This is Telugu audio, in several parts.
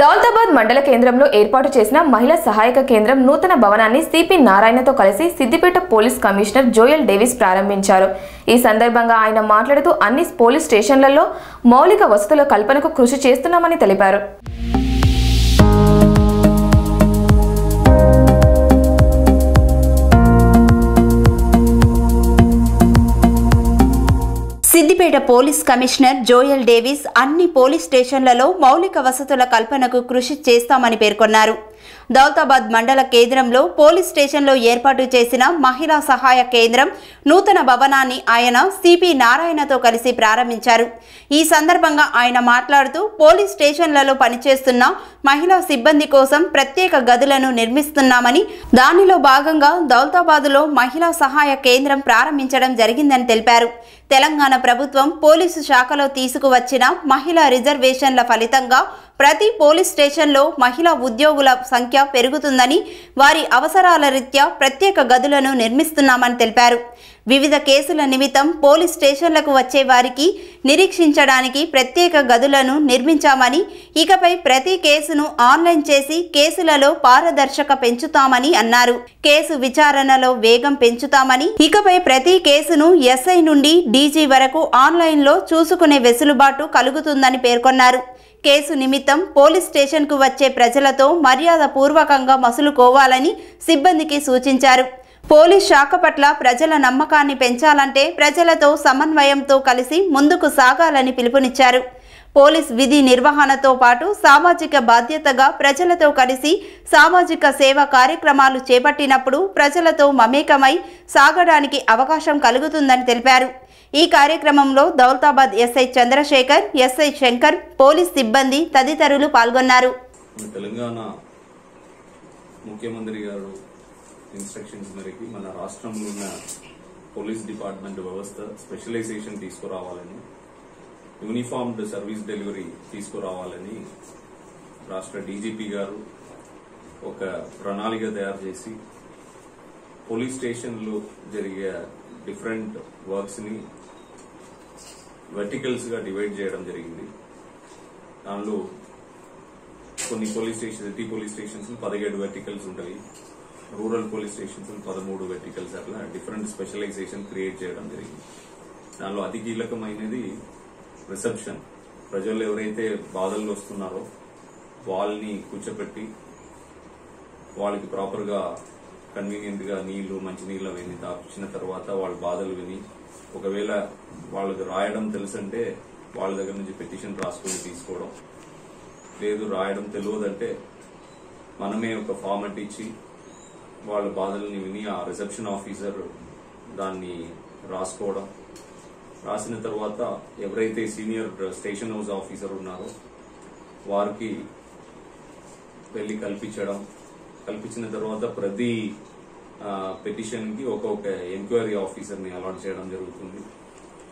దౌలతాబాద్ మండల కేంద్రంలో ఏర్పాటు చేసిన మహిళా సహాయక కేంద్రం నూతన భవనాన్ని సిపి నారాయణతో కలిసి Siddipet police commissioner Joel Davis ప్రారంభించారు. ఈ సందర్భంగా ఆయన మాట్లాడుతూ అన్ని పోలీస్ స్టేషన్లలో మౌలిక వసతుల కల్పనకు కృషి చేస్తున్నామని తెలిపారు. Siddipet police commissioner Joel Davis అన్ని పోలీస్ స్టేషన్లలో మౌలిక వసతుల కల్పనకు కృషి చేస్తామని పేర్కొన్నారు. దౌతాబాద్ మండల కేంద్రంలో పోలీస్ స్టేషన్లో ఏర్పాటు చేసిన మహిళా సహాయ కేంద్రం నూతన భవనాన్ని ఆయన సిపి నారాయణతో కలిసి ప్రారంభించారు. ఈ సందర్భంగా ఆయన మాట్లాడుతూ పోలీస్ స్టేషన్లలో పనిచేస్తున్న మహిళా సిబ్బంది కోసం ప్రత్యేక గదులను నిర్మిస్తున్నామని దానిలో భాగంగా దౌతాబాద్లో మహిళా సహాయ కేంద్రం ప్రారంభించడం జరిగిందని తెలిపారు. తెలంగాణ ప్రభుత్వం పోలీసు శాఖలో తీసుకువచ్చిన మహిళా రిజర్వేషన్ల ఫలితంగా ప్రతి పోలీస్ స్టేషన్లో మహిళా ఉద్యోగుల సంఖ్య పెరుగుతుందని వారి అవసరాల రీత్యా ప్రత్యేక గదులను నిర్మిస్తున్నామని తెలిపారు. వివిధ కేసుల నిమిత్తం పోలీస్ స్టేషన్లకు వచ్చే వారికి నిరీక్షించడానికి ప్రత్యేక గదులను నిర్మించామని ఇకపై ప్రతి కేసును ఆన్లైన్ చేసి కేసులలో పారదర్శక పెంచుతామని అన్నారు. కేసు విచారణలో వేగం పెంచుతామని ఇకపై ప్రతి కేసును ఎస్ఐ నుండి డీజీ వరకు ఆన్లైన్లో చూసుకునే వెసులుబాటు కలుగుతుందని పేర్కొన్నారు. కేసు నిమిత్తం పోలీస్ స్టేషన్కు వచ్చే ప్రజలతో మర్యాద పూర్వకంగా మసులుకోవాలని సిబ్బందికి సూచించారు. పోలీస్ శాఖ పట్ల ప్రజల నమ్మకాన్ని పెంచాలంటే ప్రజలతో సమన్వయంతో కలిసి ముందుకు సాగాలని పిలుపునిచ్చారు. పోలీస్ విధి నిర్వహణతో పాటు సామాజిక బాధ్యతగా ప్రజలతో కలిసి సామాజిక సేవ కార్యక్రమాలు చేపట్టినప్పుడు ప్రజలతో మమేకమై సాగడానికి అవకాశం కలుగుతుందని తెలిపారు. ఈ కార్యక్రమంలో Daulatabad SI Chandrashekar SI Shankar police సిబ్బంది తదితరులు పాల్గొన్నారు. తెలంగాణ ముఖ్యమంత్రి గారు ఇన్స్ట్రక్షన్స్ మేరకి మన రాష్ట్రంలో ఉన్న పోలీస్ డిపార్ట్మెంట్ వ్యవస్థ స్పెషలైజేషన్ తీసుకురావాలని యూనిఫామ్డ్ సర్వీస్ డెలివరీ తీసుకురావాలని రాష్ట్ర డీజీపీ గారు ఒక ప్రణాళిక తయారు చేసి పోలీస్ స్టేషన్లో జరిగే డిఫరెంట్ వర్క్స్ని వెర్టికల్స్గా డివైడ్ చేయడం జరిగింది. దానిలో కొన్ని police station city police stations పదిహేడు వెర్టికల్స్ ఉంటాయి. రూరల్ పోలీస్ స్టేషన్స్ పదమూడు వెర్టికల్స్ అట్లా డిఫరెంట్ స్పెషలైజేషన్ క్రియేట్ చేయడం జరిగింది. దానిలో అతి కీలకమైనది రిసెప్షన్. ప్రజలు ఎవరైతే బాధల్లో వస్తున్నారో వాళ్ళని కూర్చోపెట్టి వాళ్ళకి ప్రాపర్గా కన్వీనియంట్గా నీళ్ళు మంచినీళ్ళు అవన్నీ తాపించిన తర్వాత వాళ్ళ బాధలు విని ఒకవేళ వాళ్ళకి రాయడం తెలుసంటే వాళ్ళ దగ్గర నుంచి పెటిషన్ రాసుకొని తీసుకోవడం. లేదు రాయడం తెలియదంటే మనమే ఒక ఫార్మట్ ఇచ్చి వాళ్ళ బాధల్ని విని ఆ రిసెప్షన్ ఆఫీసర్ దాన్ని రాసుకోవడం. రాసిన తర్వాత ఎవరైతే సీనియర్ స్టేషన్ హౌస్ ఆఫీసర్ ఉన్నారో వారికి వెళ్ళి కల్పించడం. కల్పించిన తర్వాత ప్రతి పిటిషన్కి ఒక్కొక్క ఎంక్వైరీ ఆఫీసర్ని అలాట్ చేయడం జరుగుతుంది.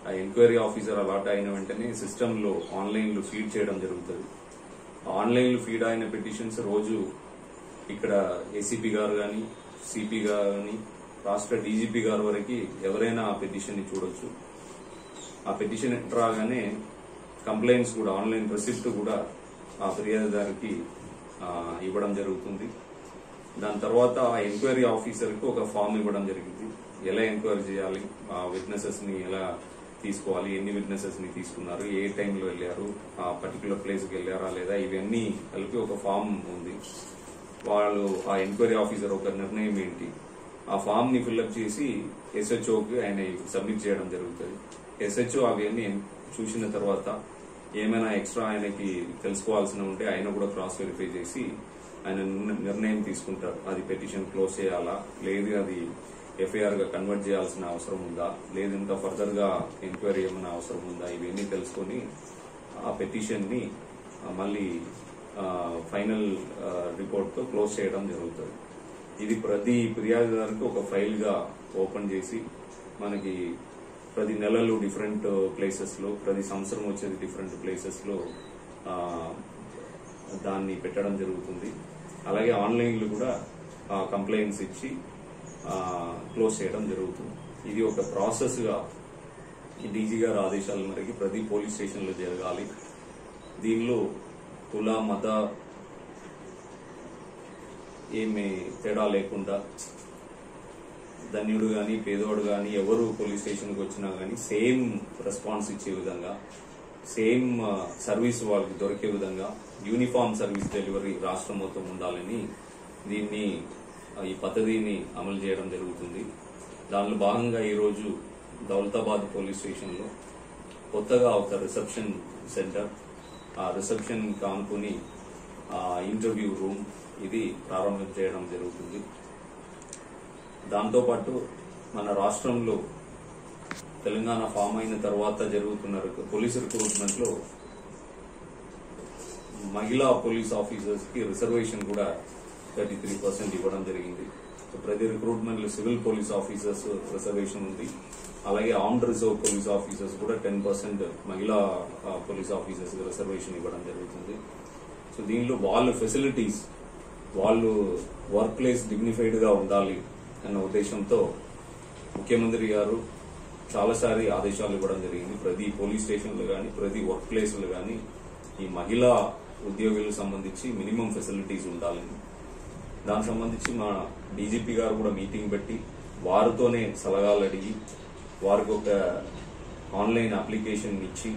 ఆ ఎంక్వైరీ ఆఫీసర్ అలాట్ అయిన వెంటనే సిస్టంలో ఆన్లైన్లో ఫీడ్ చేయడం జరుగుతుంది. ఆన్లైన్లో ఫీడ్ అయిన పిటిషన్స్ రోజు ఇక్కడ ఏసీపీ గారు కానీ సిపి గారిని రాష్ట్ర డీజీపీ గారు వరకు ఎవరైనా ఆ పిటిషన్ని చూడొచ్చు. ఆ పిటిషన్ రాగానే కంప్లైంట్స్ కూడా ఆన్లైన్ రిసిప్ట్ కూడా ఆ ఫిర్యాదుదారికి ఇవ్వడం జరుగుతుంది. దాని తర్వాత ఆ ఎంక్వైరీ ఆఫీసర్కి ఒక ఫామ్ ఇవ్వడం జరిగింది. ఎలా ఎంక్వైరీ చేయాలి? ఆ విట్నెసెస్ని ఎలా తీసుకోవాలి? ఎన్ని విట్నెసెస్ని తీసుకున్నారు? ఏ టైంలో వెళ్ళారు? ఆ పర్టికులర్ ప్లేస్కి వెళ్ళారా లేదా? ఇవన్నీ కలిపి ఒక ఫామ్ ఉంది. వాళ్ళు ఆ ఎంక్వైరీ ఆఫీసర్ ఒక నిర్ణయం ఏంటి? ఆ ఫామ్ని ఫిల్అప్ చేసి ఎస్హెచ్ఓకి ఆయన సబ్మిట్ చేయడం జరుగుతుంది. ఎస్హెచ్ఓ అవన్నీ చూసిన తర్వాత ఏమైనా ఎక్స్ట్రా ఆయనకి తెలుసుకోవాల్సిన ఉంటే ఆయన కూడా క్రాస్ వెరిఫై చేసి ఆయన నిర్ణయం తీసుకుంటారు. అది పెటిషన్ క్లోజ్ చేయాలా? లేదు అది ఎఫ్ఐఆర్గా కన్వర్ట్ చేయాల్సిన అవసరం ఉందా? లేదు ఇంకా ఫర్దర్గా ఎంక్వైరీ ఏమైనా అవసరం ఉందా? ఇవన్నీ తెలుసుకొని ఆ పెటిషన్ని మళ్ళీ ఫైనల్ రిపోర్ట్తో క్లోజ్ చేయడం జరుగుతుంది. ఇది ప్రతి ఫిర్యాదుదారుకి ఒక ఫైల్గా ఓపెన్ చేసి మనకి ప్రతి నెలలు డిఫరెంట్ ప్లేసెస్లో ప్రతి సంవత్సరం వచ్చేది డిఫరెంట్ ప్లేసెస్లో దాన్ని పెట్టడం జరుగుతుంది. అలాగే ఆన్లైన్లో కూడా కంప్లైంట్స్ ఇచ్చి క్లోజ్ చేయడం జరుగుతుంది. ఇది ఒక ప్రాసెస్గా డీజీ గారి ఆదేశాల మేరకు ప్రతి పోలీస్ స్టేషన్లో జరగాలి. దీనిలో కుల మత ఏమి తేడా లేకుండా ధన్యుడు కానీ పేదోడు కానీ ఎవరు పోలీస్ స్టేషన్కి వచ్చినా కానీ సేమ్ రెస్పాన్స్ ఇచ్చే విధంగా సేమ్ సర్వీస్ వాళ్ళకి దొరికే విధంగా యూనిఫామ్ సర్వీస్ డెలివరీ రాష్ట్రం మొత్తం ఉండాలని దీన్ని ఈ పద్ధతిని అమలు చేయడం జరుగుతుంది. దానిలో భాగంగా ఈరోజు దౌలతాబాద్ పోలీస్ స్టేషన్లో కొత్తగా ఒక రిసెప్షన్ సెంటర్ రిసెప్షన్ కానుకొని ఇంటర్వ్యూ రూమ్ ఇది ప్రారంభం చేయడం జరుగుతుంది. దాంతోపాటు మన రాష్ట్రంలో తెలంగాణ ఫామ్ అయిన తర్వాత జరుగుతున్న పోలీస్ రిక్రూట్మెంట్లో మహిళా పోలీస్ ఆఫీసర్స్కి రిజర్వేషన్ కూడా థర్టీ త్రీ పర్సెంట్ ఇవ్వడం జరిగింది. ప్రతి రిక్రూట్మెంట్లో సివిల్ పోలీస్ ఆఫీసర్స్ రిజర్వేషన్ ఉంది. అలాగే ఆర్మ్డ్ రిజర్వ్ పోలీస్ ఆఫీసర్స్ కూడా టెన్ పర్సెంట్ మహిళా పోలీస్ ఆఫీసర్స్ రిజర్వేషన్ ఇవ్వడం జరుగుతుంది. సో దీనిలో వాళ్ళ ఫెసిలిటీస్ వాళ్ళు వర్క్ ప్లేస్ డిగ్నిఫైడ్గా ఉండాలి అన్న ఉద్దేశంతో ముఖ్యమంత్రి గారు చాలాసారి ఆదేశాలు ఇవ్వడం జరిగింది. ప్రతి పోలీస్ స్టేషన్లు కానీ ప్రతి వర్క్ ప్లేస్లు కానీ ఈ మహిళా ఉద్యోగులకు సంబంధించి మినిమం ఫెసిలిటీస్ ఉండాలని. దానికి సంబంధించి మా డీజీపీ గారు కూడా మీటింగ్ పెట్టి వారితోనే సలహాలు అడిగి వారికి ఒక ఆన్లైన్ అప్లికేషన్ ఇచ్చి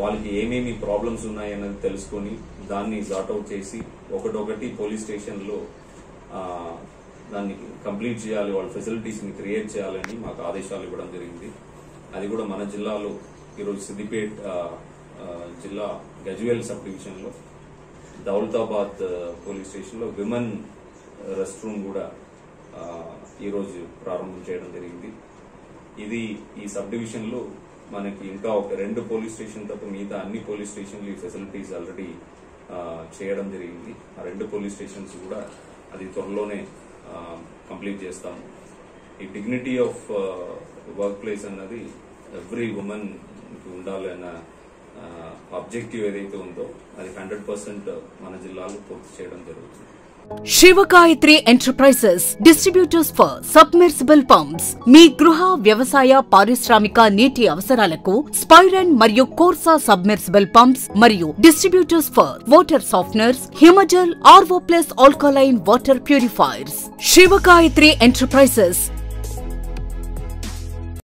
వాళ్ళకి ఏమేమి ప్రాబ్లమ్స్ ఉన్నాయన్నది తెలుసుకొని దాన్ని అవుట్ చేసి ఒకటొకటి పోలీస్ స్టేషన్లో దాన్ని కంప్లీట్ చేయాలి వాళ్ళ ఫెసిలిటీస్ని క్రియేట్ చేయాలని మాకు ఆదేశాలు ఇవ్వడం జరిగింది. అది కూడా మన జిల్లాలో ఈరోజు సిద్దిపేట్ జిల్లా గజ్వేల్ సబ్ డివిజన్లో దౌలతాబాద్ పోలీస్ స్టేషన్లో విమెన్ రెస్ట్ రూమ్ కూడా ఈరోజు ప్రారంభం చేయడం జరిగింది. ఇది ఈ సబ్ డివిజన్లో మనకి ఇంకా ఒక రెండు పోలీస్ స్టేషన్ తప్ప మిగతా అన్ని పోలీస్ స్టేషన్లు ఈ ఫెసిలిటీస్ ఆల్రెడీ చేయడం జరిగింది. ఆ రెండు పోలీస్ స్టేషన్స్ కూడా అది త్వరలోనే కంప్లీట్ చేస్తాము. ఈ డిగ్నిటీ ఆఫ్ వర్క్ ప్లేస్ అన్నది ఎవ్రీ ఉమెన్ ఉండాలన్న ఆబ్జెక్టివ్ ఏదైతే ఉందో అది హండ్రెడ్ పర్సెంట్ మన జిల్లాలో పూర్తి చేయడం జరుగుతుంది. Shivagayatri enterprises distributors for submersible pumps మీ గృహ వ్యవసాయ పారిశ్రామిక నీటి అవసరాలకు స్పైరన్ మరియు కోర్సా సబ్మెర్సిబుల్ పంప్స్ మరియు distributors for water softeners Himajal RO plus alkaline water purifiers Shivagayatri enterprises